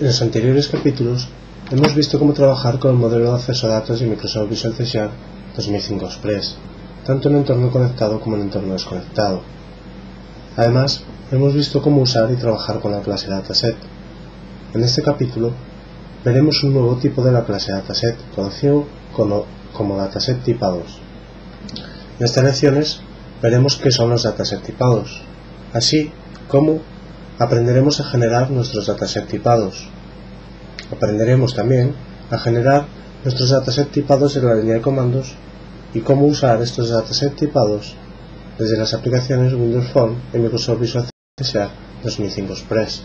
En los anteriores capítulos hemos visto cómo trabajar con el modelo de acceso a datos de Microsoft Visual C 2005 Express, tanto en entorno conectado como en entorno desconectado. Además, hemos visto cómo usar y trabajar con la clase dataset. En este capítulo veremos un nuevo tipo de la clase dataset, conocido como, como dataset tipados. En estas lecciones veremos qué son los dataset tipados, así como aprenderemos a generar nuestros datasets tipados. Aprenderemos también a generar nuestros datasets tipados en la línea de comandos y cómo usar estos datasets tipados desde las aplicaciones Windows Phone y Microsoft Visual C 2005 Express.